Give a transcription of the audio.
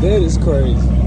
That is crazy.